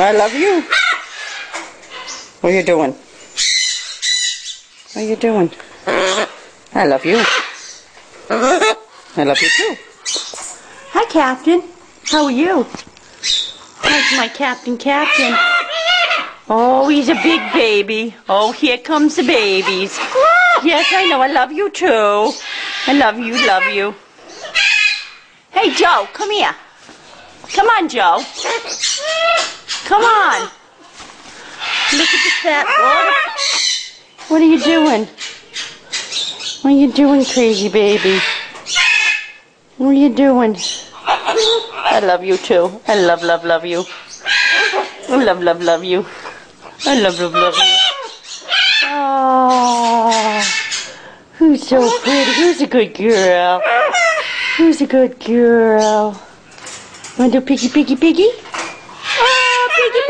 I love you. What are you doing? What are you doing? I love you. I love you too. Hi, Captain. How are you? How's my Captain Captain? Oh, he's a big baby. Oh, here comes the babies. Yes, I know. I love you too. I love you, love you. Hey, Joe, come here. Come on, Joe. Come on. Look at the fat boy. What are you doing? What are you doing, crazy baby? What are you doing? I love you too. I love, love, love you. I love, love, love you. I love, love, love you. Oh, who's so pretty? Who's a good girl? Who's a good girl? Want to do piggy, piggy, piggy?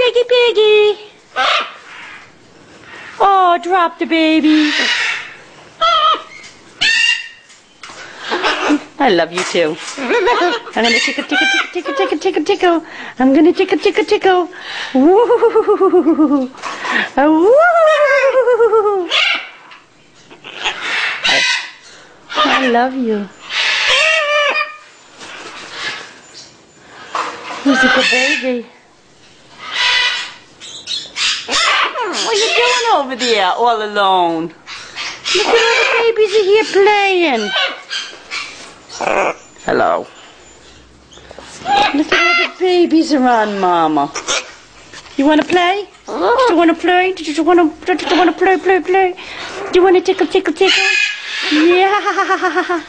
Piggy, piggy. Oh, drop the baby. I love you too. I'm gonna tickle, tickle, tickle, tickle, tickle, tickle. I'm gonna tickle, tickle, tickle. Woo! Woo! I, I love you. Who's a good baby? What are you doing over there all alone? Look at all the babies are here playing. Hello. Look at all the babies around Mama. You want to play? Do you want to play? Do you want to? Do you want to play? Play? Play? Do you want to tickle? Tickle? Tickle? Yeah.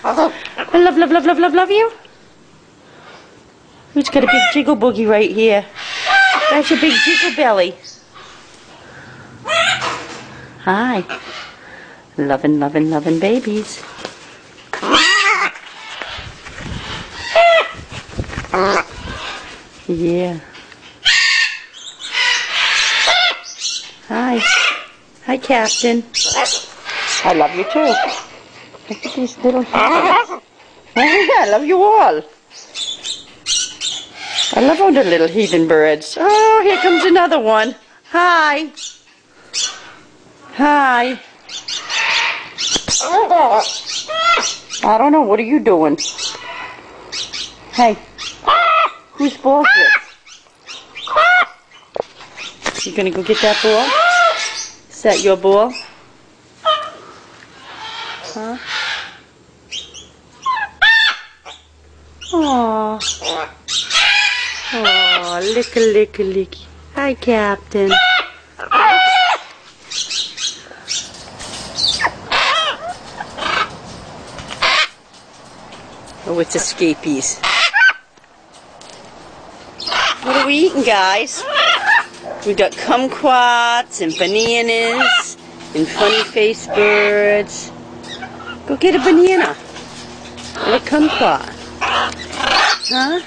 I love, love, love, love, love, love you. Who's got a big jiggle boogie right here? That's your big jiggle belly. Hi. Loving, loving, loving babies. Yeah. Hi. Hi, Captain. I love you too. Look at these little yeah, I love you all. I love all the little heathen birds. Oh, here comes another one. Hi. Hi. I don't know. What are you doing? Hey. Whose ball is? You gonna go get that ball? Is that your ball? Huh? Aww. Aww, licky, licky, licky. Hi, Captain. It's escapees. What are we eating, guys? We've got kumquats and bananas and funny face birds. Go get a banana or a kumquat. Huh?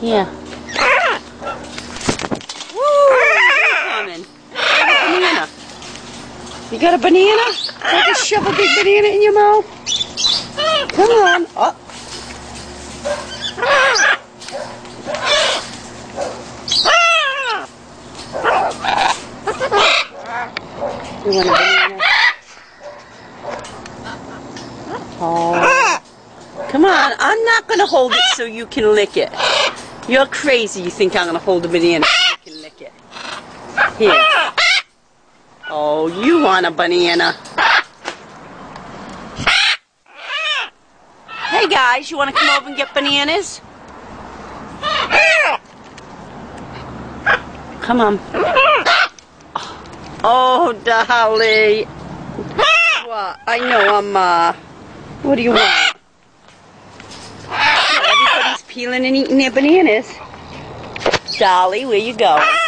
Yeah. Woo! Coming. Got a banana. You got a banana? I just shove a big banana in your mouth. Come on. Oh. You want a banana? Oh. Come on, I'm not going to hold it so you can lick it. You're crazy. You think I'm going to hold a banana so you can lick it. Here. You want a banana. Hey guys, you want to come over and get bananas? Come on. Oh, Dolly. I know I'm, uh, what do you want? Everybody's peeling and eating their bananas. Dolly, where you going?